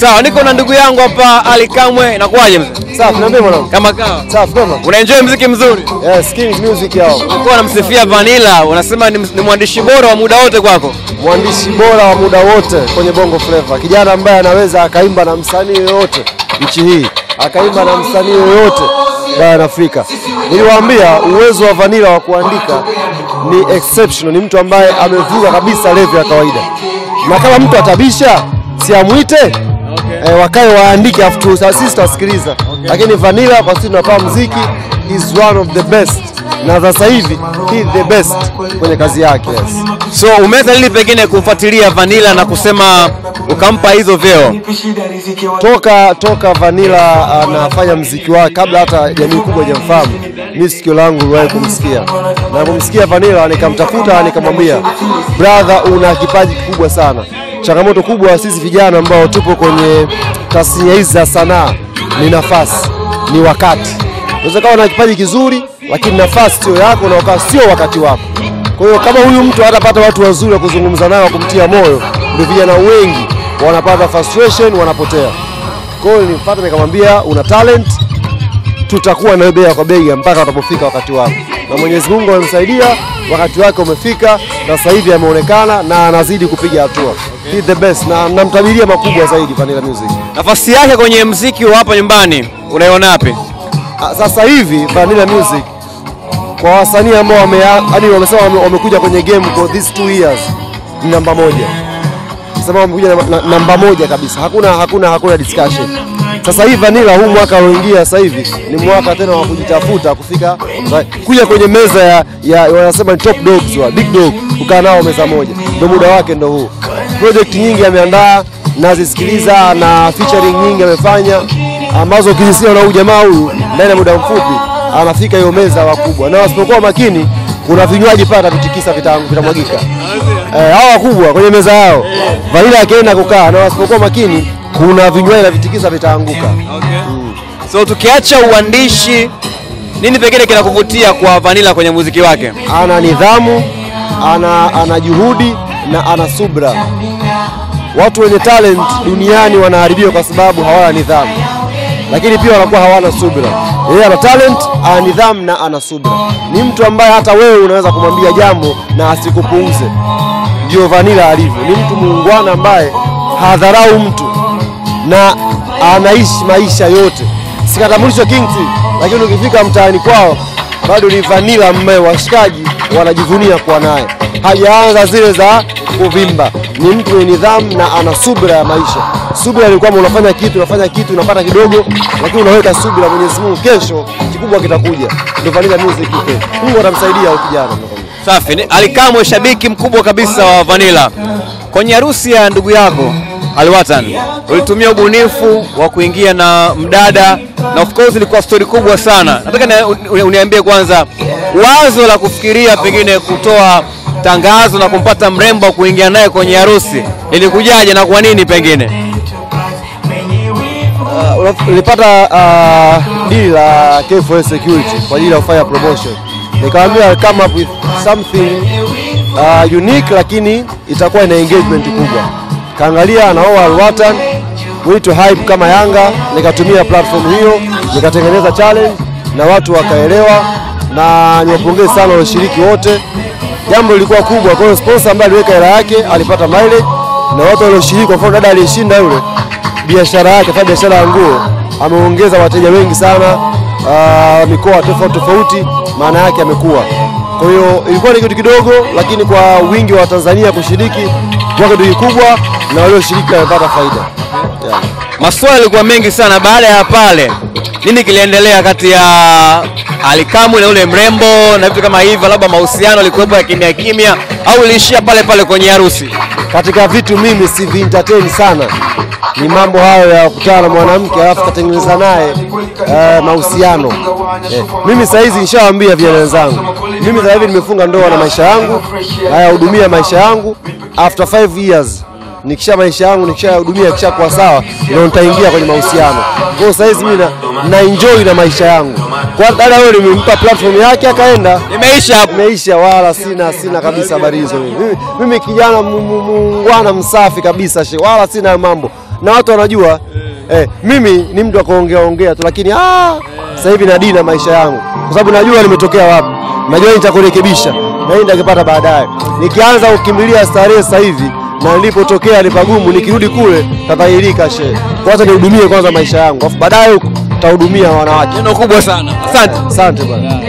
Sawa, niko na ndugu yangu hapa Ali Kamwe. Inakuwaje mzee? Safi, niambie mwanangu. Kama kawa. Safi, kama. Unaenjoy muziki mzuri? Yes, King Music yao. Ulikuwa unamsifia Vanilla, unasema ni, ni mwandishi bora wa muda wote kwako. Mwandishi bora wa muda wote kwenye Bongo Flava. Kijana ambaye anaweza akaimba na msanii yoyote nchi hii, akaimba na msanii yoyote barani Afrika. Niliwaambia uwezo wa Vanilla wa kuandika ni exceptional, ni mtu ambaye amevuka kabisa level ya kawaida. Na kama mtu atabisha, si amwite eh, wakae waandike afu sisi tutasikiliza. Lakini Vanilla kwa sisi tunapaa muziki is one of the best. Na sasa hivi he the best kwenye kazi yake. Yes. So umeweza lini pengine kumfuatilia Vanilla na kusema ukampa hizo vyeo? toka toka Vanilla anafanya mziki wake kabla hata jamii kubwa hajamfahamu, mimi sikio langu liwahi kumsikia na kumsikia Vanilla, nikamtafuta nikamwambia, brother, una kipaji kikubwa sana. Changamoto kubwa sisi vijana ambao tupo kwenye tasnia hizi za sanaa ni nafasi, ni wakati. Unaweza kuwa na kipaji kizuri, lakini nafasi sio yako na wakati sio wakati wako. Kwa hiyo kama huyu mtu hatapata watu wazuri wa kuzungumza nao, kumtia moyo, ndio vijana wengi wanapata frustration, wanapotea. Kwa hiyo nilimpata nikamwambia, una talent, tutakuwa na bega kwa bega mpaka utapofika wakati wako, na Mwenyezi Mungu amemsaidia, wakati wake umefika, na sasa hivi ameonekana na anazidi kupiga hatua. He the best, na namtabiria makubwa zaidi Vanilla Music. Nafasi yake kwenye mziki wa hapa nyumbani unaiona wapi? Ah, Sasa hivi Vanilla Music kwa wasanii ambao wamesema wame- wamekuja kwenye game for these two years ni namba moja sema wamekuja na, na, namba moja kabisa, hakuna hakuna hakuna discussion. Sasa hii Vanilla huu mwaka aloingia sasa hivi ni mwaka tena wa kujitafuta kufika kuja kwenye meza ya, ya wanasema ni top dogs wa big dog, ukaa nao meza moja, ndio muda wake ndio huu. Project nyingi ameandaa nazisikiliza na featuring nyingi amefanya ambazo ukizisikia na huyu jamaa huyu ndani ya muda mfupi anafika hiyo meza wakubwa, na wasipokuwa makini kuna vinywaji pale atavitikisa vitangu vitamwagika. Eh, hawa wakubwa kwenye meza yao Vanilla akienda kukaa na wasipokuwa makini kuna vinywaji na vitikisa vitaanguka. So tukiacha uandishi, nini pengine kinakuvutia kwa Vanilla kwenye muziki wake? Ana nidhamu, ana, ana juhudi na ana subra. Watu wenye talent duniani wanaharibiwa kwa sababu hawana nidhamu, lakini pia wanakuwa hawana subra. Yeye ana talent, ana nidhamu na ana subra. Ni mtu ambaye hata wewe unaweza kumwambia jambo na asikupuuze. Ndio Vanilla alivyo, ni mtu muungwana ambaye hadharau mtu na anaishi maisha yote. Sikatambulisho Kings, lakini ukifika mtaani kwao bado ni vanila mme, washikaji wanajivunia kuwa naye. Hajaanza zile za kuvimba, ni mtu mwenye nidhamu na ana subira ya maisha. Subira ni kwamba unafanya kitu, unafanya kitu, unapata kidogo, lakini unaweka subira. Mwenyezi Mungu kesho kikubwa kitakuja. Ndio Vanilla Music. Mungu atamsaidia kijana. Safi. Alikamwe shabiki mkubwa kabisa wa Vanilla. Kwenye harusi ya ndugu yako Alwatan, ulitumia ubunifu wa kuingia na mdada na of course ilikuwa stori kubwa sana. Nataka ni- uniambie kwanza wazo la kufikiria pengine kutoa tangazo na kumpata mrembo wa kuingia naye kwenye harusi ilikujaje na kwa nini pengine? Uh, nilipata uh, dili la K4S Security kwa ajili ya kufanya promotion. Nikamwambia I'll come up with something uh, unique lakini itakuwa ina engagement kubwa. Kaangalia anaoa Alwatan, mwito hype kama Yanga, nikatumia platform hiyo, nikatengeneza challenge na watu wakaelewa, na niwapongeze sana washiriki wote. Jambo lilikuwa kubwa, kwa hiyo sponsor ambaye aliweka hela yake alipata mileage na watu walioshiriki, kwa mfano dada aliyeshinda yule biashara yake fanya biashara ya nguo ameongeza wateja wengi sana uh, mikoa tofauti tofauti, maana yake amekuwa. Kwa hiyo ilikuwa ni kitu kidogo, lakini kwa wingi wa Tanzania kushiriki kwa kitu kikubwa, na walioshiriki wamepata faida yeah. Maswali yalikuwa mengi sana. Baada ya pale, nini kiliendelea kati ya Alikamu na yule mrembo na vitu kama hivyo? Labda mahusiano yalikuwepo ya kimya kimya, au iliishia pale pale kwenye harusi? Katika vitu mimi si entertain sana ni mambo hayo ya kukutana na mwanamke alafu katengeneza naye eh, mahusiano eh. Mimi saa hizi nishawaambia vijana wenzangu, mimi sasa hivi nimefunga ndoa na maisha yangu, nayahudumia maisha yangu after 5 years nikisha maisha yangu nikishahudumia kishakuwa sawa, ndio nitaingia kwenye mahusiano. Kwa hiyo sasa hizi mimi na, enjoy na maisha yangu. Kwa dada wewe nimempa platform yake akaenda, Imeisha hapo. imeisha, wala sina sina kabisa habari hizo. Mimi, mimi kijana mu- mu- muungwana msafi kabisa she, wala sina mambo na watu wanajua eh, mimi ni mtu wa kuongea ongea tu, lakini ah, sasa hivi nadii na maisha yangu, kwa sababu najua nimetokea wapi, najua nitakurekebisha na hii baadaye. Nikianza kukimbilia starehe sasa hivi na nilipotokea ni pagumu, nikirudi kule tadhahirika shehe. Kwanza nihudumie kwanza maisha yangu, afu baadaye tahudumia wanawake. Neno kubwa sana, asante, asante bwana.